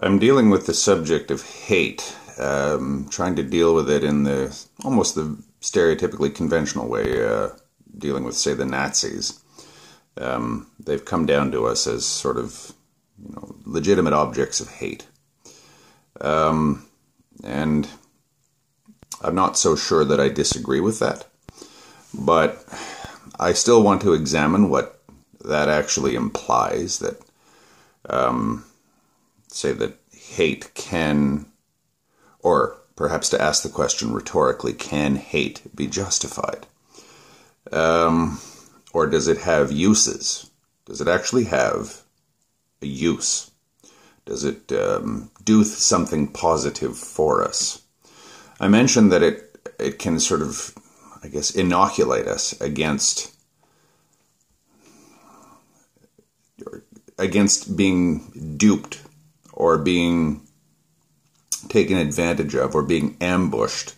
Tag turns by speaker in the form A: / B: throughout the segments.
A: I'm dealing with the subject of hate, um, trying to deal with it in the almost the stereotypically conventional way, uh, dealing with, say, the Nazis. Um, they've come down to us as sort of, you know, legitimate objects of hate. Um, and I'm not so sure that I disagree with that, but I still want to examine what that actually implies that um, say that hate can, or perhaps to ask the question rhetorically, can hate be justified? Um, or does it have uses? Does it actually have a use? Does it um, do something positive for us? I mentioned that it it can sort of, I guess, inoculate us against against being duped or being taken advantage of or being ambushed,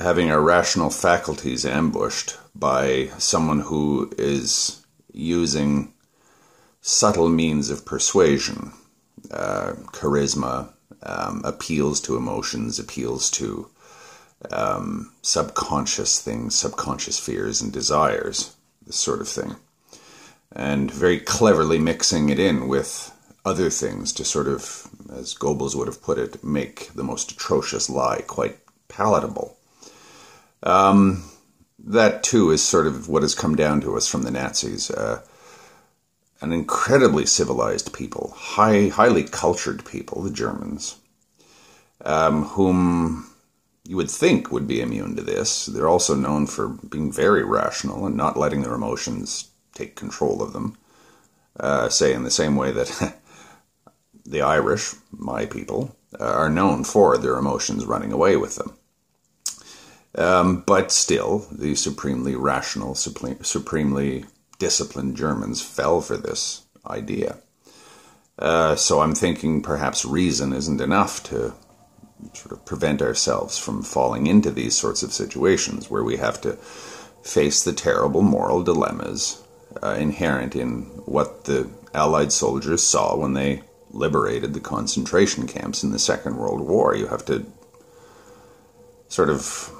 A: having our rational faculties ambushed by someone who is using subtle means of persuasion, uh, charisma, um, appeals to emotions, appeals to um, subconscious things, subconscious fears and desires, this sort of thing. And very cleverly mixing it in with other things to sort of, as Goebbels would have put it, make the most atrocious lie quite palatable. Um, that too is sort of what has come down to us from the Nazis. Uh, an incredibly civilized people, high, highly cultured people, the Germans, um, whom you would think would be immune to this. They're also known for being very rational and not letting their emotions take control of them. Uh, say in the same way that the Irish, my people, uh, are known for their emotions running away with them. Um, but still, the supremely rational, supremely disciplined Germans fell for this idea. Uh, so I'm thinking perhaps reason isn't enough to sort of prevent ourselves from falling into these sorts of situations where we have to face the terrible moral dilemmas uh, inherent in what the Allied soldiers saw when they liberated the concentration camps in the Second World War. You have to sort of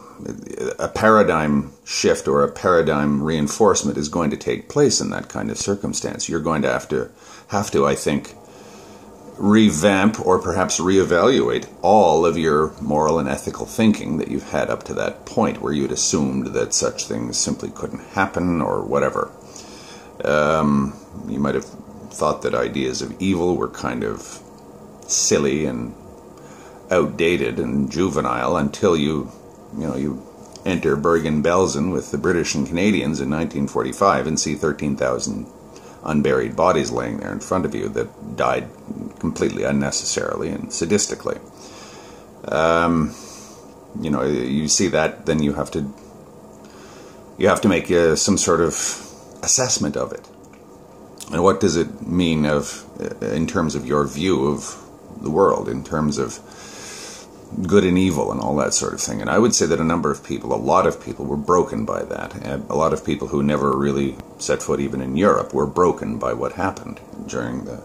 A: a paradigm shift or a paradigm reinforcement is going to take place in that kind of circumstance. You're going to have to have to, I think, revamp or perhaps reevaluate all of your moral and ethical thinking that you've had up to that point where you'd assumed that such things simply couldn't happen or whatever. Um, you might have thought that ideas of evil were kind of silly and outdated and juvenile until you, you know, you enter Bergen-Belsen with the British and Canadians in 1945 and see 13,000 unburied bodies laying there in front of you that died completely unnecessarily and sadistically. Um, you know, you see that, then you have to you have to make uh, some sort of assessment of it. And what does it mean of, uh, in terms of your view of the world, in terms of good and evil and all that sort of thing? And I would say that a number of people, a lot of people, were broken by that. And a lot of people who never really set foot even in Europe were broken by what happened during the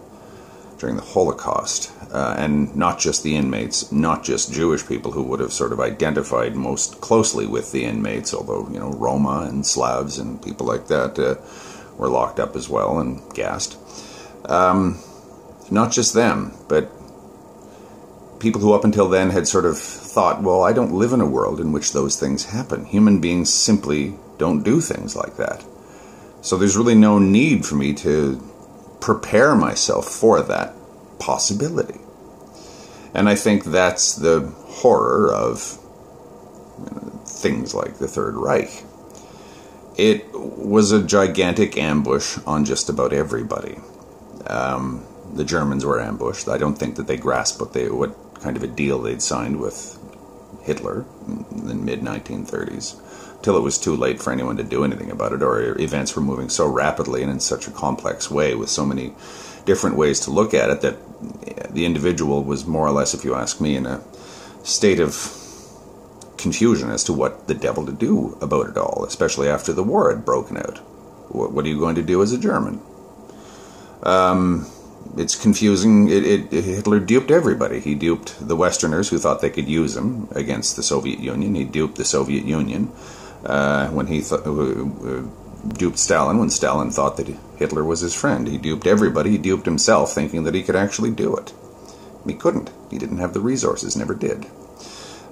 A: during the Holocaust, uh, and not just the inmates, not just Jewish people who would have sort of identified most closely with the inmates, although you know Roma and Slavs and people like that. Uh, were locked up as well and gassed. Um, not just them, but people who up until then had sort of thought, well, I don't live in a world in which those things happen. Human beings simply don't do things like that. So there's really no need for me to prepare myself for that possibility. And I think that's the horror of you know, things like the Third Reich it was a gigantic ambush on just about everybody. Um, the Germans were ambushed. I don't think that they grasped what they what kind of a deal they'd signed with Hitler in the mid 1930s, till it was too late for anyone to do anything about it, or events were moving so rapidly and in such a complex way with so many different ways to look at it that the individual was more or less, if you ask me, in a state of confusion as to what the devil to do about it all, especially after the war had broken out. What, what are you going to do as a German? Um, it's confusing. It, it, Hitler duped everybody. He duped the Westerners who thought they could use him against the Soviet Union. He duped the Soviet Union uh, when he th- uh, duped Stalin when Stalin thought that Hitler was his friend. He duped everybody. He duped himself, thinking that he could actually do it. He couldn't. He didn't have the resources. Never did.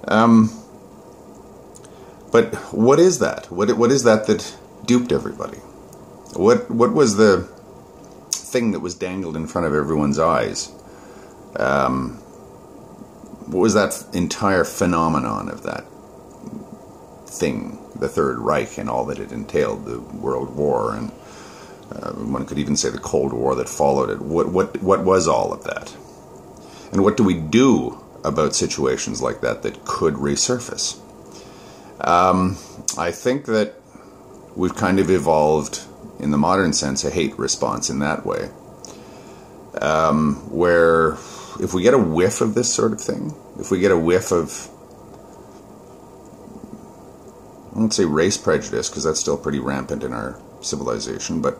A: Um, but what is that? What what is that that duped everybody? What what was the thing that was dangled in front of everyone's eyes? Um, what was that entire phenomenon of that thing, the Third Reich, and all that it entailed, the World War, and uh, one could even say the Cold War that followed it. What what what was all of that? And what do we do about situations like that that could resurface? Um, I think that we've kind of evolved, in the modern sense, a hate response in that way. Um, where if we get a whiff of this sort of thing, if we get a whiff of, I won't say race prejudice because that's still pretty rampant in our civilization, but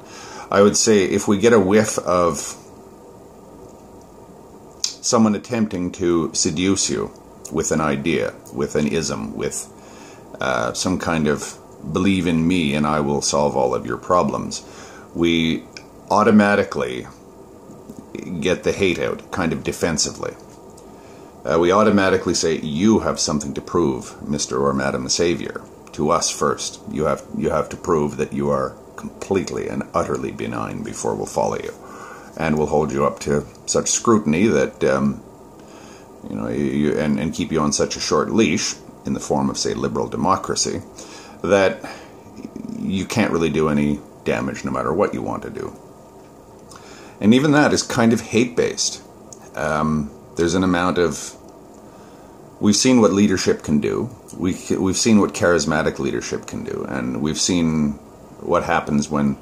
A: I would say if we get a whiff of someone attempting to seduce you with an idea, with an ism, with uh, some kind of believe in me and I will solve all of your problems, we automatically get the hate out kind of defensively. Uh, we automatically say, "You have something to prove, Mister or Madam Savior, to us first. You have you have to prove that you are completely and utterly benign before we'll follow you." and we'll hold you up to such scrutiny that um, you know you, and, and keep you on such a short leash in the form of say liberal democracy that you can't really do any damage no matter what you want to do. And even that is kind of hate based um, there's an amount of we've seen what leadership can do. We, we've seen what charismatic leadership can do. And we've seen what happens when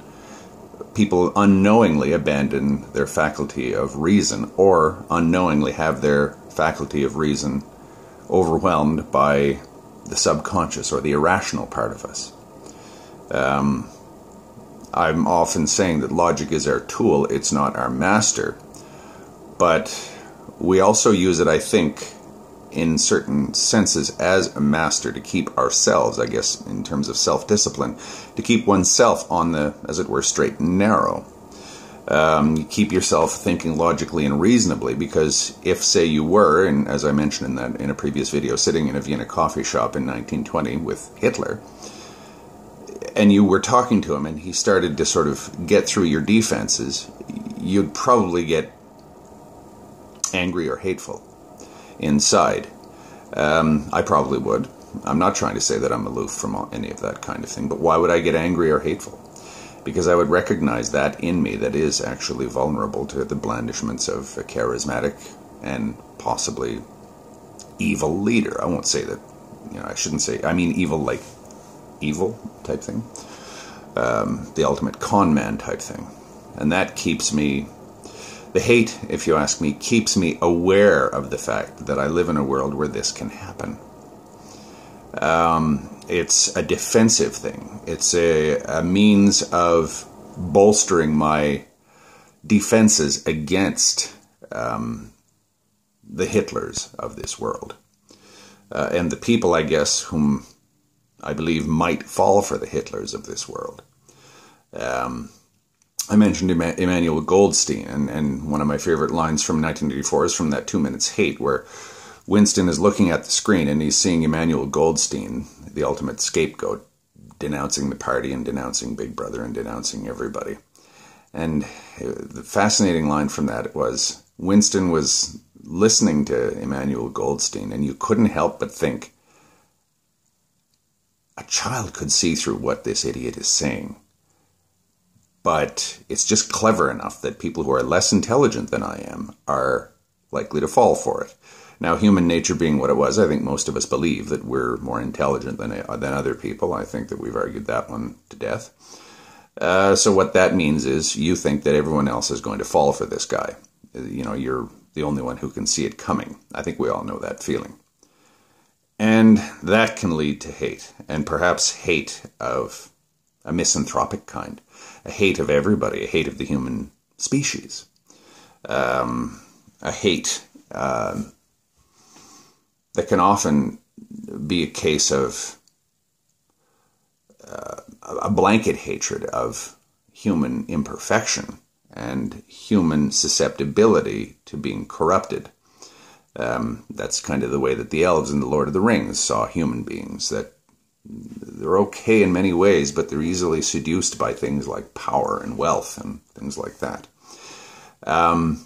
A: people unknowingly abandon their faculty of reason or unknowingly have their faculty of reason overwhelmed by the subconscious or the irrational part of us. Um, I'm often saying that logic is our tool, it's not our master. But we also use it, I think, in certain senses as a master to keep ourselves, I guess, in terms of self discipline, to keep oneself on the, as it were, straight and narrow. Um, you keep yourself thinking logically and reasonably because if, say, you were, and as I mentioned in that in a previous video, sitting in a Vienna coffee shop in 1920 with Hitler, and you were talking to him and he started to sort of get through your defenses, you'd probably get angry or hateful inside. Um, I probably would. I'm not trying to say that I'm aloof from any of that kind of thing, but why would I get angry or hateful? Because I would recognize that in me that is actually vulnerable to the blandishments of a charismatic and possibly evil leader. I won't say that, you know, I shouldn't say, I mean evil like evil type thing. Um, the ultimate con man type thing. And that keeps me the hate, if you ask me, keeps me aware of the fact that I live in a world where this can happen. Um, it's a defensive thing. It's a, a means of bolstering my defenses against um, the Hitlers of this world. Uh, and the people, I guess, whom I believe might fall for the Hitlers of this world. Um, I mentioned Emmanuel Goldstein, and, and one of my favorite lines from 1984 is from that Two Minutes Hate, where Winston is looking at the screen and he's seeing Emmanuel Goldstein, the ultimate scapegoat, denouncing the party and denouncing Big Brother and denouncing everybody. And uh, the fascinating line from that was Winston was listening to Emmanuel Goldstein, and you couldn't help but think a child could see through what this idiot is saying but it's just clever enough that people who are less intelligent than I am are likely to fall for it. Now, human nature being what it was, I think most of us believe that we're more intelligent than than other people. I think that we've argued that one to death. Uh, so what that means is you think that everyone else is going to fall for this guy. You know, you're the only one who can see it coming. I think we all know that feeling. And that can lead to hate, and perhaps hate of a misanthropic kind a hate of everybody, a hate of the human species. um, a hate uh, that can often be a case of uh, a blanket hatred of human imperfection and human susceptibility to being corrupted. Um, that's kind of the way that the elves in the Lord of the Rings saw human beings. That they're okay in many ways, but they're easily seduced by things like power and wealth and things like that. Um,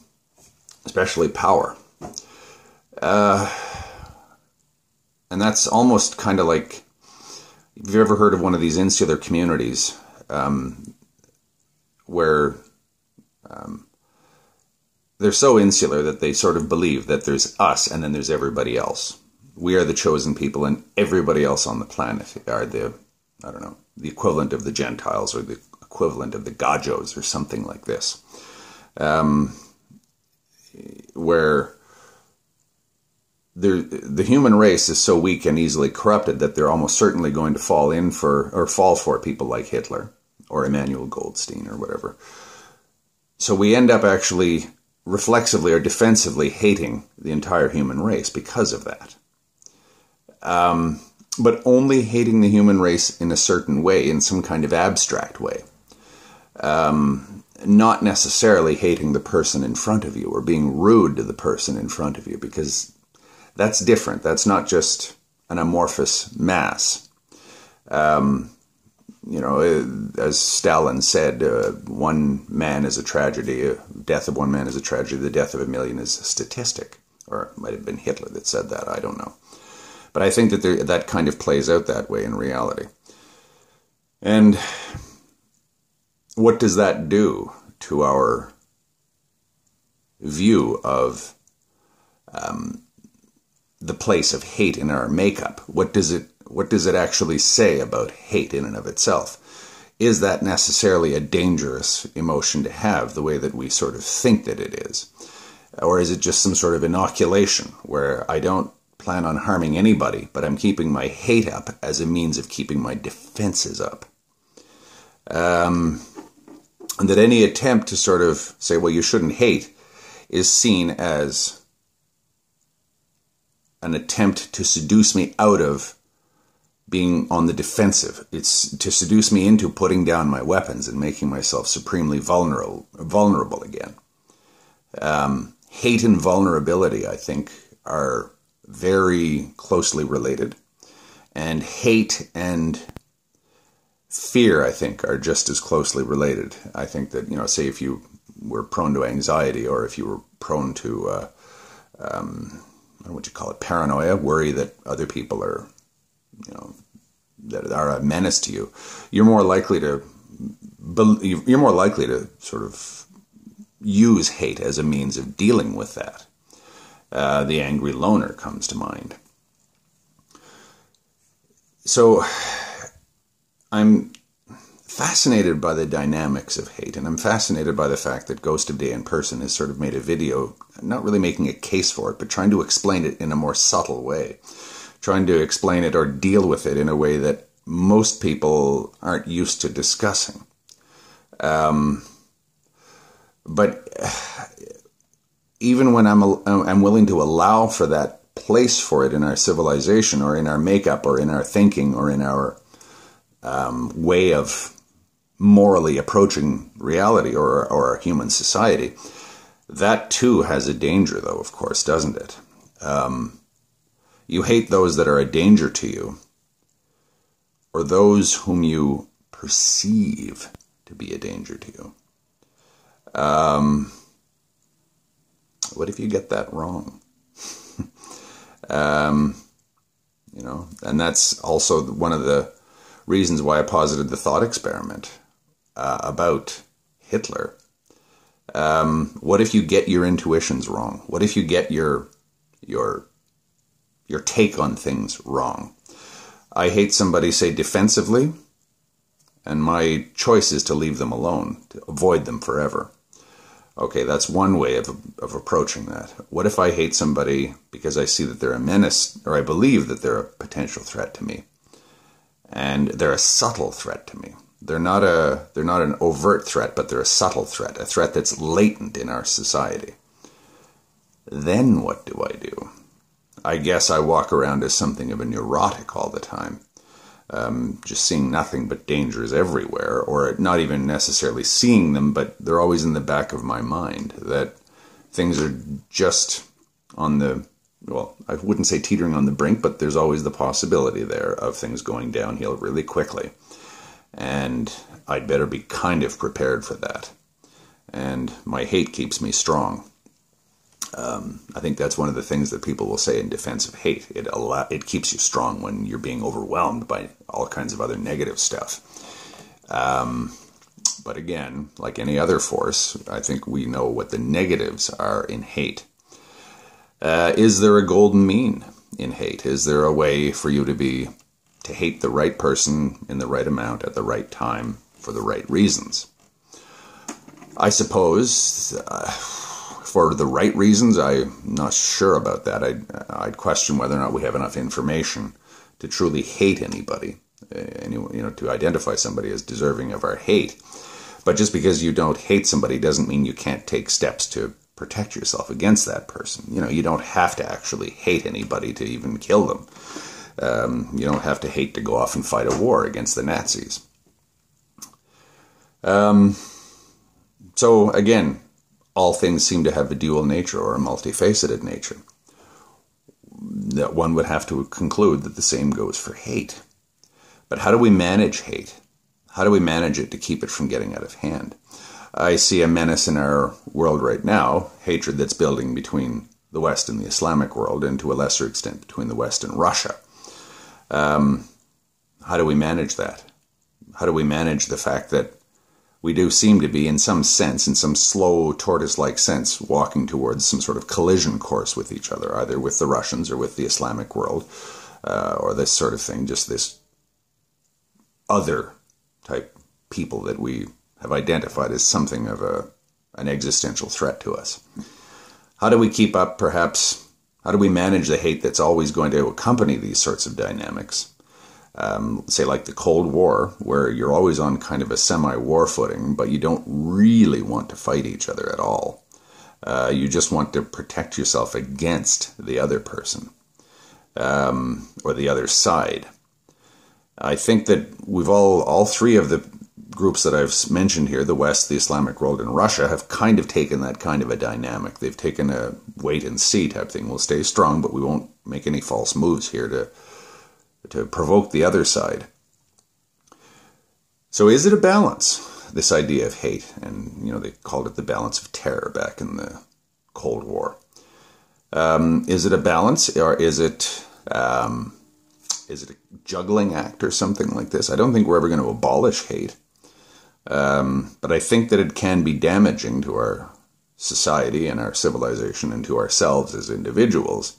A: especially power. Uh, and that's almost kind of like have you ever heard of one of these insular communities um, where um, they're so insular that they sort of believe that there's us and then there's everybody else. We are the chosen people, and everybody else on the planet are the, I don't know, the equivalent of the Gentiles or the equivalent of the Gajos or something like this. Um, where the human race is so weak and easily corrupted that they're almost certainly going to fall in for or fall for people like Hitler or Emmanuel Goldstein or whatever. So we end up actually reflexively or defensively hating the entire human race because of that. Um, but only hating the human race in a certain way, in some kind of abstract way. Um, not necessarily hating the person in front of you or being rude to the person in front of you, because that's different. That's not just an amorphous mass. Um, you know, uh, as Stalin said, uh, one man is a tragedy, a death of one man is a tragedy, the death of a million is a statistic. Or it might have been Hitler that said that, I don't know. But I think that there, that kind of plays out that way in reality. And what does that do to our view of um, the place of hate in our makeup? What does it what does it actually say about hate in and of itself? Is that necessarily a dangerous emotion to have the way that we sort of think that it is? Or is it just some sort of inoculation where I don't plan on harming anybody, but I'm keeping my hate up as a means of keeping my defenses up? Um, and that any attempt to sort of say, well, you shouldn't hate is seen as an attempt to seduce me out of being on the defensive. It's to seduce me into putting down my weapons and making myself supremely vulnerable, vulnerable again. Um, hate and vulnerability, I think, are very closely related. And hate and fear, I think, are just as closely related. I think that, you know, say if you were prone to anxiety or if you were prone to, uh, um, what you call it, paranoia, worry that other people are you know that are a menace to you, you're more likely to you're more likely to sort of use hate as a means of dealing with that. Uh, the angry loner comes to mind. So I'm fascinated by the dynamics of hate, and I'm fascinated by the fact that Ghost of Day in Person has sort of made a video, not really making a case for it, but trying to explain it in a more subtle way trying to explain it or deal with it in a way that most people aren't used to discussing. Um, but even when I'm I'm willing to allow for that place for it in our civilization or in our makeup or in our thinking or in our um, way of morally approaching reality or or our human society, that too has a danger, though, of course, doesn't it? Um, you hate those that are a danger to you, or those whom you perceive to be a danger to you. Um, what if you get that wrong? um, you know, and that's also one of the reasons why I posited the thought experiment uh, about Hitler. Um, what if you get your intuitions wrong? What if you get your your your take on things wrong. I hate somebody, say, defensively, and my choice is to leave them alone, to avoid them forever. Okay, that's one way of, of approaching that. What if I hate somebody because I see that they're a menace, or I believe that they're a potential threat to me, and they're a subtle threat to me? They're not a they're not an overt threat, but they're a subtle threat, a threat that's latent in our society. Then what do I do? I guess I walk around as something of a neurotic all the time, um, just seeing nothing but dangers everywhere, or not even necessarily seeing them, but they're always in the back of my mind that things are just on the well, I wouldn't say teetering on the brink, but there's always the possibility there of things going downhill really quickly. And I'd better be kind of prepared for that. And my hate keeps me strong. Um, I think that's one of the things that people will say in defense of hate. It allow, it keeps you strong when you're being overwhelmed by all kinds of other negative stuff. Um, but again, like any other force, I think we know what the negatives are in hate. Uh, is there a golden mean in hate? Is there a way for you to be to hate the right person in the right amount at the right time for the right reasons? I suppose uh, for the right reasons, I'm not sure about that. I'd, I'd question whether or not we have enough information to truly hate anybody, uh, you know, to identify somebody as deserving of our hate. But just because you don't hate somebody doesn't mean you can't take steps to protect yourself against that person. You know, you don't have to actually hate anybody to even kill them. Um, you don't have to hate to go off and fight a war against the Nazis. Um, so again, all things seem to have a dual nature or a multifaceted nature. That one would have to conclude that the same goes for hate. But how do we manage hate? How do we manage it to keep it from getting out of hand? I see a menace in our world right now, hatred that's building between the West and the Islamic world, and to a lesser extent between the West and Russia. Um, how do we manage that? How do we manage the fact that we do seem to be, in some sense, in some slow tortoise like sense, walking towards some sort of collision course with each other, either with the Russians or with the Islamic world, uh, or this sort of thing, just this other type people that we have identified as something of a, an existential threat to us. How do we keep up, perhaps, how do we manage the hate that's always going to accompany these sorts of dynamics? Um, say, like the Cold War, where you're always on kind of a semi war footing, but you don't really want to fight each other at all. Uh, you just want to protect yourself against the other person um, or the other side. I think that we've all, all three of the groups that I've mentioned here, the West, the Islamic world, and Russia, have kind of taken that kind of a dynamic. They've taken a wait and see type thing. We'll stay strong, but we won't make any false moves here to to provoke the other side. So is it a balance? This idea of hate, and you know they called it the balance of terror back in the Cold War. Um, is it a balance, or is it um, is it a juggling act or something like this? I don't think we're ever going to abolish hate. Um, but I think that it can be damaging to our society and our civilization and to ourselves as individuals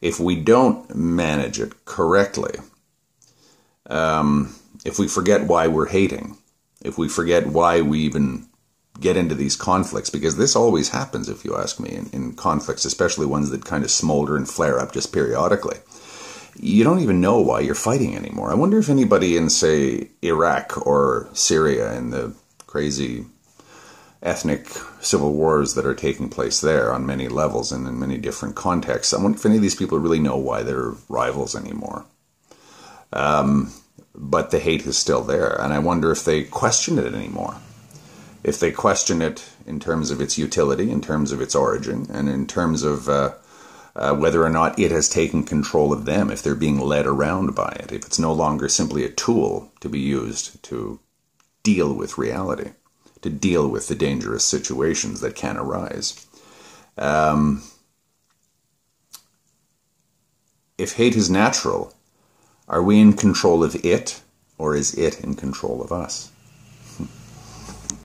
A: if we don't manage it correctly. Um, if we forget why we're hating, if we forget why we even get into these conflicts, because this always happens, if you ask me, in, in conflicts, especially ones that kind of smolder and flare up just periodically you don't even know why you're fighting anymore. I wonder if anybody in, say, Iraq or Syria in the crazy ethnic civil wars that are taking place there on many levels and in many different contexts, I wonder if any of these people really know why they're rivals anymore. Um, but the hate is still there, and I wonder if they question it anymore. If they question it in terms of its utility, in terms of its origin, and in terms of uh, uh, whether or not it has taken control of them, if they're being led around by it, if it's no longer simply a tool to be used to deal with reality, to deal with the dangerous situations that can arise. Um, if hate is natural, are we in control of it, or is it in control of us?